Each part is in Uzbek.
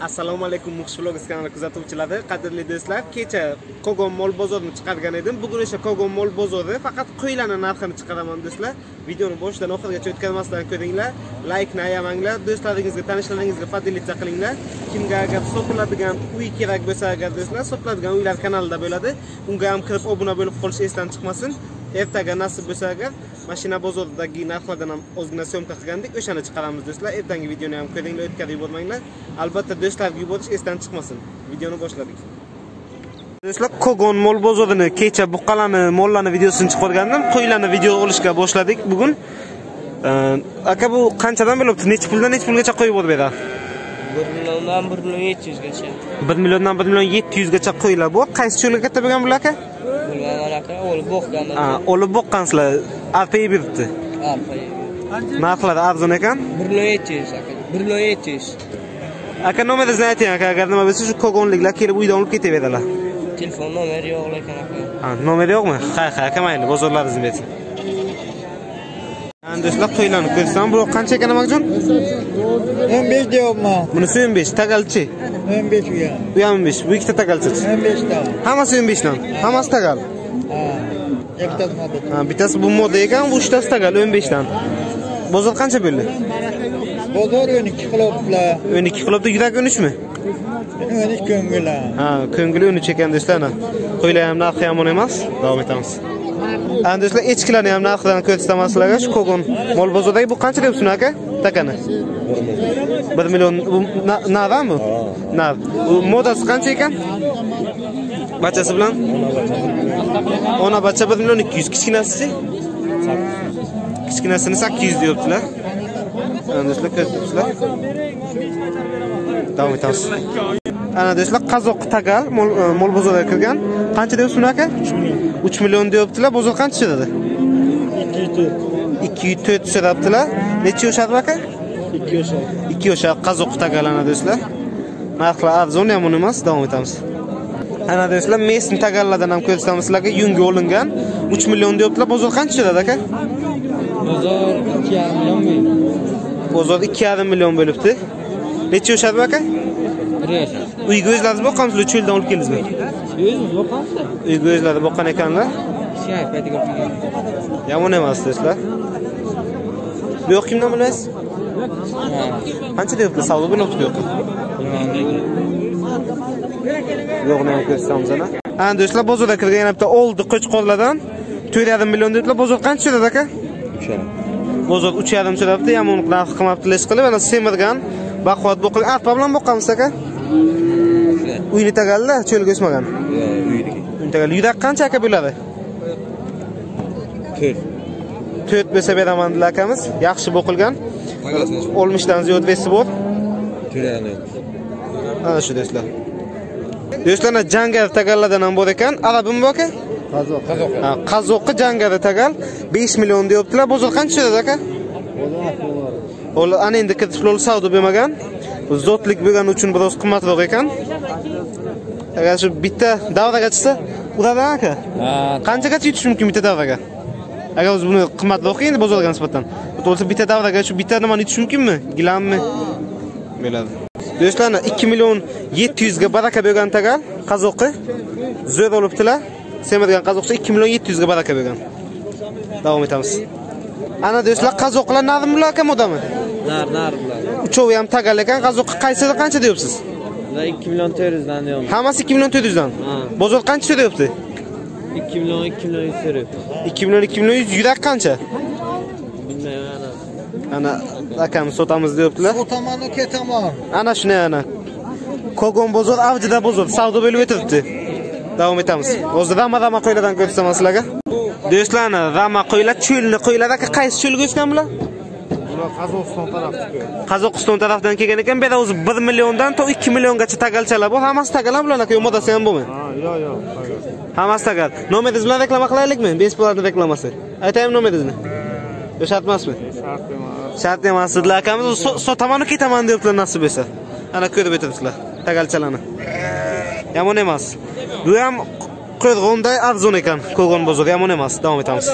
assalomu alaykum muxshivlog kanali kuzatuvchilari qadrli do'stlar. Kecha kogon mol bozorini chiqargan edim. Bugun esa kogon mol bozori faqat qo'ylarni narxini chiqaraman do'stlar. Videoni boshidan oxirigacha o'tkazmasdan ko'ringlar. Laykni ayamanglar do'stlaringizga tanishlaringizga podelitsiya qilinglar kimga agar sotiladigan uy kerak bo'lsa agar do'stlar sotiladigan uylar kanalida bo'ladi unga ham kirib obuna bo'lib qolish esdan chiqmasin. Ertaga nasib bo'lsa agar mashina bozoridagi narxlardan ham ozgina syomka qilgandik o'shani chiqaramiz do'stlar. Ertangi videoni ham ko'ringlar o'tkazib yubormanglar. Albatta do'stlarga yuborish esdan chiqmasin. Videoni boshladik. Do'stlar kogon mol bozorini kecha buqalarni mollarni videosini chiqargandim qo'ylarni video olishga boshladik bugun. Aka bu qanchadan bo'lyapti necha puldan necha pulgacha qo'yib yuborib beradi bir milliondan bir million yetti yuzgacha. Bir milliondan bir million yetti yuzgacha qo'ylar. Bu qaysi cho'lga katta bo'lgan bular aka aka o'lib boqqanda ha olib boqqansizlar arpa yeb yuribdi narxlari arzon ekan bir million yetti yuz aka bir million yetti yuz aka nomeringizni ayting aka agar nima bo'lsa shu kogonliklar kelib uydan olib ketaveradilar telefon nomeri yo'q lekin aka. Ha nomeri yo'qmi ha ha aka mayli bozorlaringizni bersin do'stlar qo'ylarni ko'rsam bu qancha ekan amajon o'n besh deyapman bunisi o'n besh tagalchi o'n besh u ham o'n besh bu ikkita tagalchi o'n beshta hammasi o'n beshdan hammasi tagal ikkitasi moda. Ha bittasi bu moda ekan bu uchtasi tagal o'n beshdan. Bozor qancha bo'ldi? Bozor o'n ikki qilyaptilar o'n ikki qilibdi yurak o'n uchmi? O'n ikki ko'ngil ha o'n uch ekan do'stlar qo'ylar ham narxi yomon emas davom etamiz. Ana do'stlar echkilarni ham narxidan ko'rsataman sizlarga shu kogon mol bozoridagi bu qancha deyapsiz aka? Takani? Bir million bu na- navami nav. Bu modasi qancha ekan? Bachasi bilan ona bacha bir million ikki yuz kichkinasichi kichkinasini sakkiz yuz deyaptilar. Ana do'stlar ko'rib turibsizlar. Davom etamiz. Ana do'stlar qazoq tagal mol, e, bozorga kirgan. Qancha deyapsiz uni aka uch million deyaptilar. Bozor qancha tushadi ikki yuz to'rt. So'rabdilar necha yoshadi aka? Ikki yoshar ikki yoshar qazoq tagal ana do'stlar. Narxlar arzon yomon emas. Davom etamiz ana do'stlar mesin tagallardan ham ko'rsatamiz sizlarga yunga olingan uch million deyaptilar. Bozor qancha aka? Bozor ikki yarim million bozor ikki yarim million bo'libdi. Necha yoshadi aka? Bir yashar uyga o'zlaringiz boqqansizlar cho'ldan olib keldingizmi? O'zimiz boqamizda uyga o'zlari boqqan ekanlar. Kichkina paytiga yomon emas do'stlar bu yoq kimdan bilasiz qancha deyapti savdo bo'lyapti bu yoqqa bu yoqni ham ko'rsatamiz ana ana do'stlar bozorga kirgan yana bitta oldi qo'chqorlardan. To'rt yarim million deyaptilar bozor qancha tushadi aka? Bozor uch yarim so'rabdi yomon narx qilmabdi lesh qilib ana semirgan. Baquvvat boqilgan arpa bilan boqqanmiz aka? Uyni tagalda cho'lga o'smagan. Uyni. Yurak qancha aka bo'ladi? To'rt. To'rt bo'lsa beraman dedilar akamiz. Yaxshi boqilgan. Oltmishdan ziyod vesi bor. Ana shu do'stlar do'stlar ana jangar tagallardan ham bor ekan. Arabimi bu aka qazoq. Ha, qazoqi jangari tagal 5 million deyaptilar. Bozor qancha tushadi aka? Ular ana endi kiritib savdo bo'lmagan zotlik bo'lgani uchun biroz qimmatroq ekan. Agar shu bitta davraga chiqsa uradi aka? Qanchagacha yutish mumkin bitta davraga agar o'zi buni qimmatroq endi bozorga nisbatan. Bo'lsa bitta davraga shu bitta nimani yutish mumkinmi? Gilammi? Bo'ladi do'stlar 2 million 700 ga baraka bo'lgan tagal qazoqi zo'r olibdilar semirgan qazoqcha 2 million 700 ga baraka bo'lgan davom etamiz. Ana do'stlar qazoqlar narmi bular aka modami? Nar nar bilan uchovi ham tagal ekan qazoqqa qaysida qancha deyapsiz? Ikki million to'rt yuzdan deyapman hammasi 2 million 400 dan bozor qancha deyapti ikki million ikki million yuz so'rayapti. 2 million 2 million 100 yurak qancha? Bilmayman ana. Ana akamiz sotamiz deyaptilar. O'tamanu ketaman ana shunday ana kogon bozor avjida bozor. Savdo bo'lib o'tiribdi. Davom etamiz. Hozir rama rama qo'ylardan ko'rsataman sizlarga. Do'stlar ana rama qo'ylar cho'lni qo'ylar aka qaysi cho'lga o'sgan bular? Bular qozog'iston tarafniki qozog'iston tarafdan kelgan ekan bu yerda o'zi 1 milliondan to 2 milliongacha tagalchalar bor. Hammasi tagal bular aka modasi ham bo'lmaydi ha yo'q yo'q hammasi tagal. Nomeringiz bilan reklama qilaylikmi? Besplatni reklamasi. Aytaymi nomeringizni yo shart emasmi? Shart emas. Shart emas sizlar akamiz. So- sotamanu ketaman deyaptilar nasib bo'lsa ana ko'rib o'tiribsizlar tagalchalarni yomon emas. Bu ham qo'rg'onday arzon ekan ko'rg'on bozori yomon emas. Davom etamiz.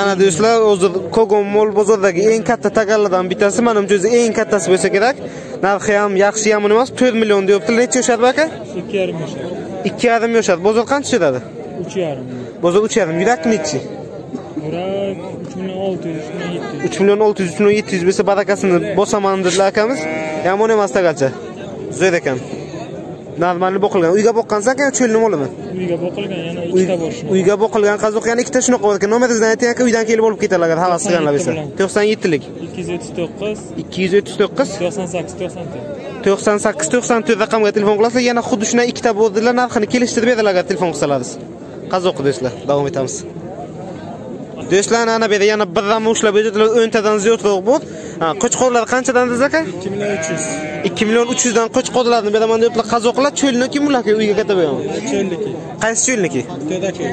Ana do'stlar o'zi kogon mol bozoridagi eng katta tagallardan bittasi manimcha o'zi eng kattasi bo'lsa kerak. Narxi ham yaxshi yomon emas 4 million deyaptilar necha yoshadi aka? Ikki yarim yoshar ikki yarim yoshadi. Bozor qancha tushadi uch yarim bozor uch yarim. Yurak nechi? Yurak uch million olti yuz uch million yetti yuz. Uch million olti yuz uch million yetti yuz bo'lsa barakasini bosaman dedilar akamiz. Yomon emas tagalcha zo'r ekan. Normalniy boqilgan. Uyga boqqansan aka cho'lni molimi uyga boqilgan yana ikkita bor. uyga boqilgan qazoq yana ikkita shunaqa bor ekan. Nomeringizni ayting aka uydan kelib olib ketadilar agar havas qilganlar bo'lsa. To'qson yettilik. Ikki yuz o'ttiz to'qqiz. Ikki yuz o'ttiz to'qqiz? To'qson sakkiz to'qson to'rt. To'qson sakkiz to'qson to'rt raqamga telefon qilasizlar yana xuddi shundan ikkita bo'ldilar narxini kelishtirib berdilar agar telefon qilsalarsiz qazoq do'stlar davom etamiz do'stlar ana bu yerda yana bir ramma ushlab berdilar o'ntadan ziyodroq bu Ha, qo'chqorlar qanchadan dedingiz aka? Ikki million uch yuz. Ikki million uch yuzdan qo'chqorlarni beraman debdilar qazoqlar cho'lniki bular uyga keta beraman cho'lniki. Qaysi cho'lniki? To'daki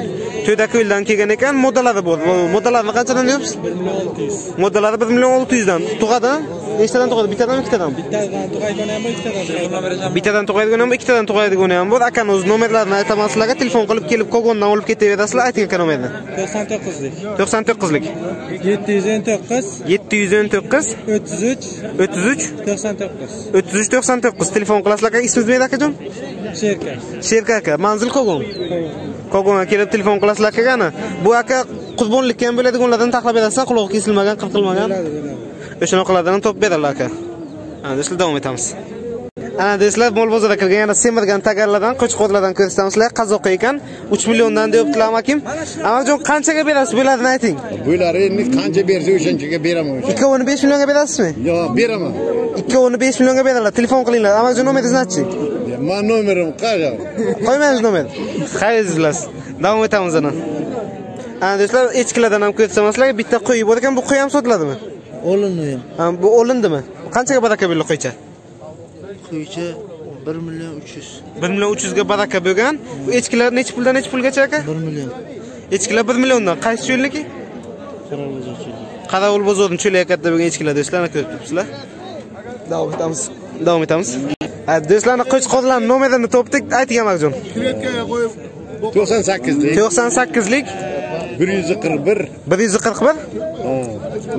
to'dako'ldan kelgan ekan modalari bor. Modalarni qanchadan deyapsiz bir million olti yuz. Modalari bir million olti yuzdan. Tug'adi nechtadan tug'adi bittadanmi ikkitadanmi bittadan tug'aygani ham bor ikkitadan bittadan tug'adigan ham bor ikkitadan tug'adigan ham bor akani o'zi nomerlarini aytaman sizlarga telefon qilib kelib kogondan olib ketaverasizlar ayting aka nomerni to'qson to'qqizlik to'qson to'qqizlik yetti yuz o'n to'qqiz yetti yuz o'n to'qqiz o'ttiz uch o'ttiz uch to'qson to'qqiz o'ttiz uch to'qson to'qqiz telefon qilasizlar aka ismingiz nima edi akajon sherka sherka aka manzil kogon. Kogonga kelib telefon qilasizlar akaga ana. Bu aka qurbonlikka ham bo'ladiganlardan taxlab berasizlar qulog'i kesilmagan qirqilmagan o'shanaqalardan topib beradilar aka. Ana do'stlar davom etamiz. Ana do'stlar mol bozorga kirgan yana semirgan tagarlardan qo'chqorlardan ko'rsatamiz sizlarga qazoqqa ekan. Uch milliondan deyaptilar amakim amajon qanchaga berasiz bularni ayting? Bular endi qancha bersa o'shanchaga beraman. O'sha. ikkovini besh millionga berasizmi? Yo'q, beraman. ikkovini besh millionga beradilar telefon qilinglar. Amajon nomeringizni aytchi Men nomerim qayerda? qo'ymaymiz nomer. Xayr bilasiz davom etamiz ana. Ana do'stlar echkilardan ham ko'rsataman sizlarga bitta qo'y bor ekan bu qo'y ham sotiladimi Olindi bu olindimi? Qanchaga baraka bo'ldi qo'ycha? Qo'ycha 1 million 300. bir million uch yuzga baraka bo'lgan bu echkilar nechi puldan nechi pulgacha aka 1 million. echkilar bir milliondan. Qaysi cho'lniki? Qarovul bozorini cho'lga katta bo'lgan echkilar do'stlar ana ko'rib turibsizlar. Davom etamiz. Davom etamiz. Ha, do'stlarni qo'chqorlarni nomerini topdik. Ayting amakjon 98 lik, to'qson sakkizlik 141, bir yuz qirq bir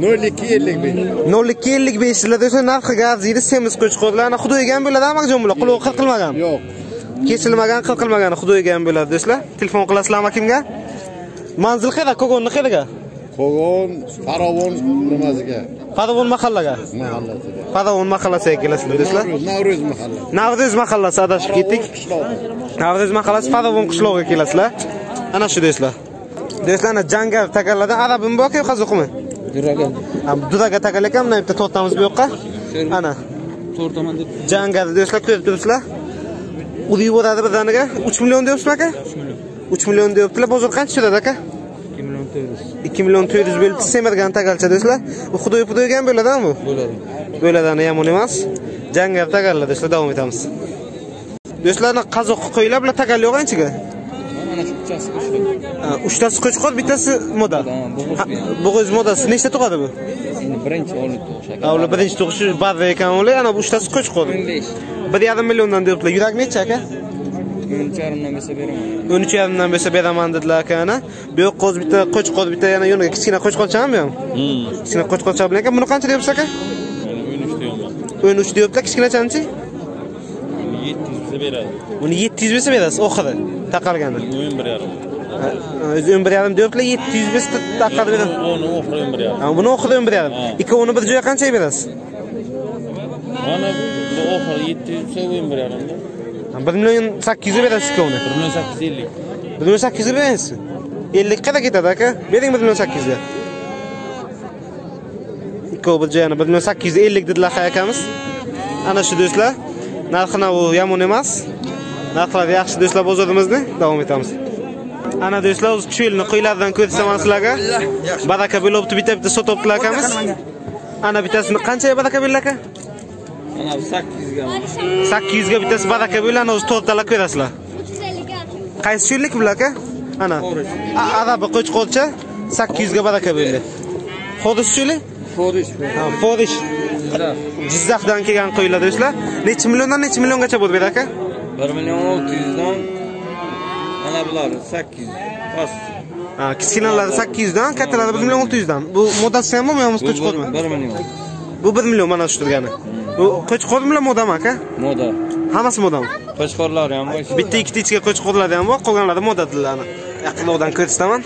0255. nol ikki ellik besh yillar do'stlar narxiga arziydi semiz qo'chqorlarni xudoga ham bo'ladi amakjon bular qulog'i qirqilmagan Yo'q. kesilmagan qirqilmagan xudoga ham bo'ladi do'stlar telefon qilasizlar amakimga manzil qayerda kogonni qayerga Qo'g'on, Farovon nimasiga? Padovon mahallaga Mahallasiga. Padovon mahallasiga kelasizlar do'stlar Navro'z mahallasi. Navro'z mahallasi adashib ketdik. Navro'z mahallasi Padovon qishlog'iga kelasizlar. Ana shu do'stlar. Do'stlar ana jangar takarlardan arabim borku qazoqmi? Duragan. Ha, Duraga takal ekan, mana bitta to'rtamiz bu yoqqa. Ana To'rtaman deb jangar do'stlar ko'rib turibsizlar. Urib yuboradi birdaniga 3 million deyapsizmi aka? 3 million deyaptilar. Bozor qancha tushadi aka? 2 million 400 2 million 400 bo'lib semirgan tagalcha do'stlar. Bu xudoy pudoyga ham bo'ladimi bu? bo'ladi. Bo'ladani yomon emas. Jangar tagallar do'stlar davom etamiz. Do'stlarni qazoq qo'ylar bilan tagal yo'q anchaga. Uchtasi qo'chqor, bittasi moda. bo'g'iz modasi nechta tug'adi bu? Endi birinchi o'sha. Ha, ular birinchi tug'ishi barra ekan ular, ana bu uchtasi qo'chqor. 15. 1.5 milliondan deyaptilar. Yurak necha aka? 13.5dan bersa beraman. 13 dan bersa beraman dedilar aka ana. Bu yoqqa o'zi bitta qo'chqor, bitta yana yoniga kichkina qo'chqorchami bu ham? Hmm. Kichkina qo'chqorcha bilan ekan. Buni qancha deyapsiz aka? Mana 13 deyapman. 13 deyaptilar, kichkinachanchi? 700 bersa beradi. Buni 700 bersa berasiz oxiri taqalgani. O'yin bir yarim. O'zi 11.5 deyaptilar, 700 bersa taqalib beradi. Onu oxiri o'yin bir yarim. Buni oxiri 11.5. Ikkovini bir joyga qanchaga berasiz? Mana bu oxiri 700 bersa o'yin bir yarim. Ha, 1 million 800 berasiz ikkovini. 1 million 850. 1 million 800 berasiz. 50 qayerda ketadi aka? Bering 1 million 800 ga. Ikkovi bir joyini 1 million 850 dedilar aka akamiz. Ana shu do'stlar. Narxi u yomon emas. Narxlar yaxshi do'stlar bozorimizni davom etamiz. Ana do'stlar o'z cho'lni qo'ylardan ko'rsataman sizlarga. Baraka bo'libdi bitta bitta sotibdilar akamiz. Ana bittasini qanchaga baraka bo'ldi aka? Mana bu 800 ga. 800 ga bittasi baraka bo'ldi, ana o'zi to'rttalar ko'rasizlar. Qaysi cho'llik bular aka? Ana. Arabi qo'chqorcha 800 ga baraka bo'ldi. Xodis cho'li? Ha, Forish. Jizzaxdan kelgan qo'ylar do'stlar. Necha milliondan necha milliongacha bo'ldi bu aka? 1 million 600 dan mana bular 800. Past. Ha, kichkinalari 800 dan, kattalari 1 million 600 dan. Bu modasi ham bormi Bu qo'chqormi? 1 million. Bu 1 million mana shu turgani. Bu qo'chqormi bilan modami aka? Moda. Hammasi modami. Qo'chqorlari ham bor. Bitta ikkita ichga qo'chqorlari ham bor, qolganlari moda tillarni. Yaqinroqdan ko'rsataman.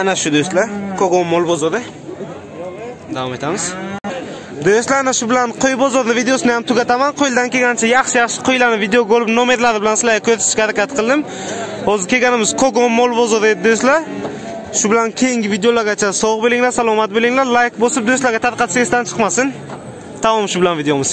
Ana shu do'stlar, Kogon mol bozori. Davom etamiz. Do'stlar, ana shu bilan qo'y bozorni videosini ham tugataman. Qo'ydan kelgancha yaxshi-yaxshi qo'ylarni video ko'rib nomerlari bilan sizlarga ko'rsatishga harakat qildim. Hozir kelganimiz Kogon mol bozori edi do'stlar. Shu bilan keyingi videolargacha sog' bo'linglar, salomat bo'linglar, like bosib do'stlarga tarqatsangizdan chiqmasin. Tamom shu bilan videomiz.